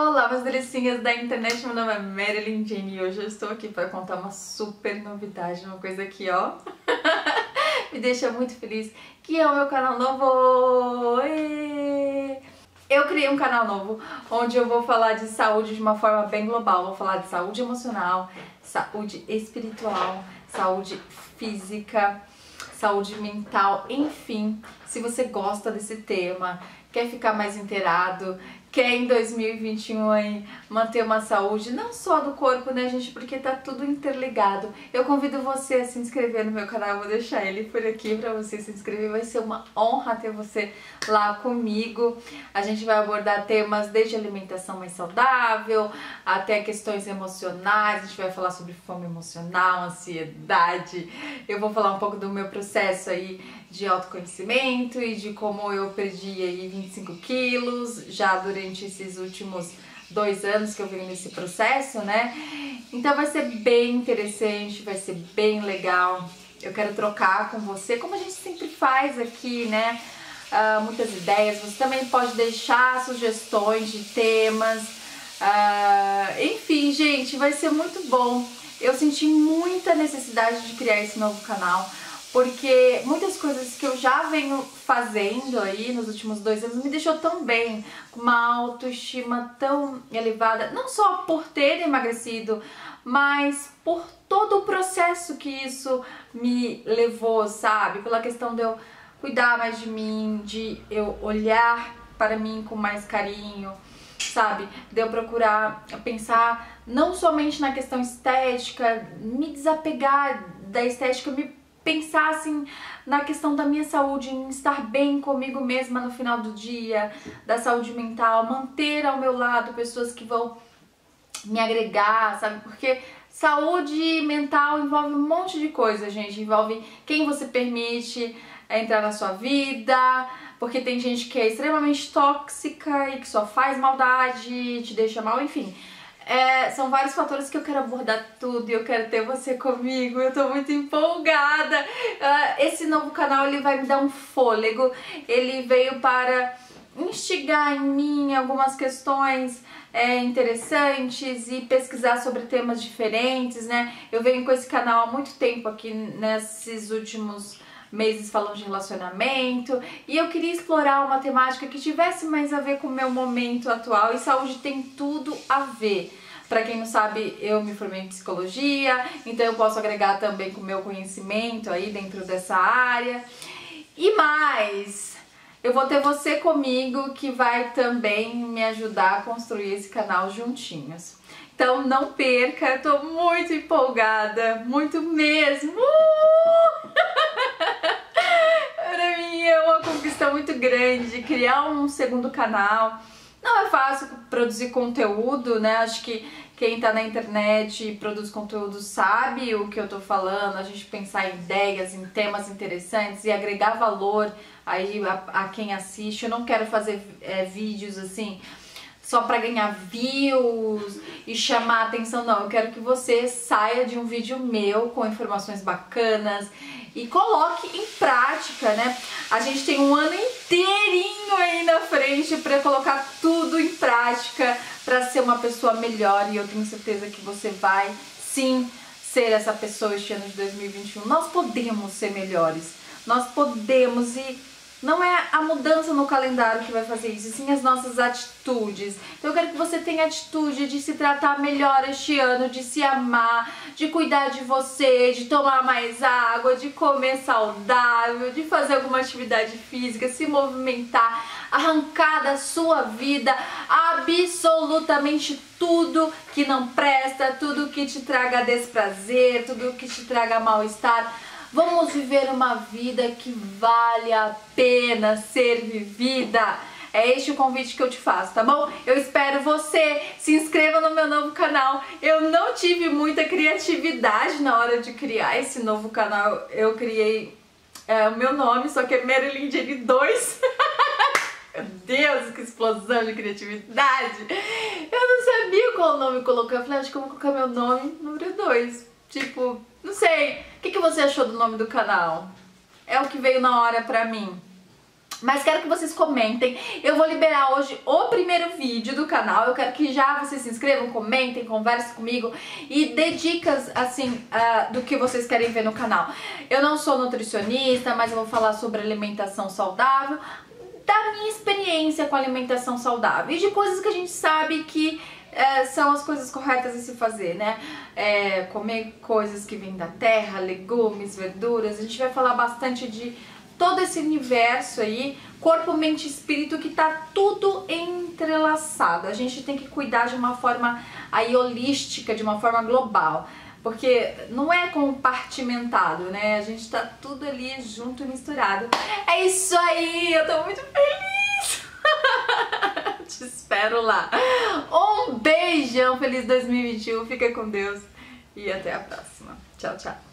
Olá, meus delicinhas da internet, meu nome é Marilyn Jane e hoje eu estou aqui para contar uma super novidade, uma coisa aqui, ó, me deixa muito feliz, que é o meu canal novo! Eu criei um canal novo onde eu vou falar de saúde de uma forma bem global, vou falar de saúde emocional, saúde espiritual, saúde física, saúde mental, enfim, se você gosta desse tema, quer ficar mais inteirado, quer em 2021 aí manter uma saúde, não só do corpo, né, gente, porque tá tudo interligado. Eu convido você a se inscrever no meu canal, vou deixar ele por aqui pra você se inscrever, vai ser uma honra ter você lá comigo. A gente vai abordar temas desde alimentação mais saudável, até questões emocionais, a gente vai falar sobre fome emocional, ansiedade, eu vou falar um pouco do meu processo aí de autoconhecimento e de como eu perdi aí 25 quilos já durante esses últimos dois anos que eu venho nesse processo, né? Então vai ser bem interessante, vai ser bem legal. Eu quero trocar com você, como a gente sempre faz aqui, né? Uh, muitas ideias. Você também pode deixar sugestões de temas. Uh, enfim, gente, vai ser muito bom. Eu senti muita necessidade de criar esse novo canal porque muitas coisas que eu já venho fazendo aí nos últimos dois anos me deixou tão bem, com uma autoestima tão elevada, não só por ter emagrecido, mas por todo o processo que isso me levou, sabe? Pela questão de eu cuidar mais de mim, de eu olhar para mim com mais carinho, sabe? De eu procurar pensar não somente na questão estética, me desapegar da estética, me pensar assim na questão da minha saúde, em estar bem comigo mesma no final do dia, da saúde mental, manter ao meu lado pessoas que vão me agregar, sabe? Porque saúde mental envolve um monte de coisa, gente. Envolve quem você permite entrar na sua vida, porque tem gente que é extremamente tóxica e que só faz maldade, te deixa mal, enfim. É, são vários fatores que eu quero abordar tudo e eu quero ter você comigo, eu tô muito empolgada. Uh, esse novo canal ele vai me dar um fôlego, ele veio para instigar em mim algumas questões é, interessantes e pesquisar sobre temas diferentes, né? Eu venho com esse canal há muito tempo aqui nesses últimos meses falando de relacionamento e eu queria explorar uma temática que tivesse mais a ver com o meu momento atual e saúde tem tudo a ver. Para quem não sabe, eu me formei em psicologia, então eu posso agregar também com o meu conhecimento aí dentro dessa área. E mais, eu vou ter você comigo que vai também me ajudar a construir esse canal juntinhos. Então não perca, eu tô muito empolgada, muito mesmo! Uh! Para mim é conquista muito grande criar um segundo canal. Não é fácil produzir conteúdo, né? Acho que quem tá na internet e produz conteúdo sabe o que eu tô falando, a gente pensar em ideias, em temas interessantes e agregar valor aí a, a quem assiste. Eu não quero fazer é, vídeos assim só para ganhar views e chamar atenção, não. Eu quero que você saia de um vídeo meu com informações bacanas e coloque em prática, né? A gente tem um ano inteirinho aí na frente para colocar tudo em prática para ser uma pessoa melhor e eu tenho certeza que você vai sim ser essa pessoa este ano de 2021. Nós podemos ser melhores. Nós podemos e não é a mudança no calendário que vai fazer isso, sim as nossas atitudes. Então eu quero que você tenha atitude de se tratar melhor este ano, de se amar, de cuidar de você, de tomar mais água, de comer saudável, de fazer alguma atividade física, se movimentar, arrancar da sua vida absolutamente tudo que não presta, tudo que te traga desprazer, tudo que te traga mal-estar Vamos viver uma vida que vale a pena ser vivida. É este o convite que eu te faço, tá bom? Eu espero você. Se inscreva no meu novo canal. Eu não tive muita criatividade na hora de criar esse novo canal. Eu criei é, o meu nome, só que é Marilyn Jenny 2. meu Deus, que explosão de criatividade. Eu não sabia qual nome colocar. Eu falei, acho que eu vou colocar meu nome número 2. Tipo, não sei. O que, que você achou do nome do canal? É o que veio na hora pra mim. Mas quero que vocês comentem. Eu vou liberar hoje o primeiro vídeo do canal. Eu quero que já vocês se inscrevam, comentem, conversem comigo e dê dicas assim uh, do que vocês querem ver no canal. Eu não sou nutricionista, mas eu vou falar sobre alimentação saudável, da minha experiência com alimentação saudável e de coisas que a gente sabe que é, são as coisas corretas de se fazer, né? É, comer coisas que vêm da terra, legumes, verduras. A gente vai falar bastante de todo esse universo aí, corpo, mente e espírito, que tá tudo entrelaçado. A gente tem que cuidar de uma forma aí holística, de uma forma global. Porque não é compartimentado, né? A gente tá tudo ali junto e misturado. É isso aí, eu tô muito feliz! Te espero lá. Beijão, feliz 2021, fica com Deus e até a próxima. Tchau, tchau.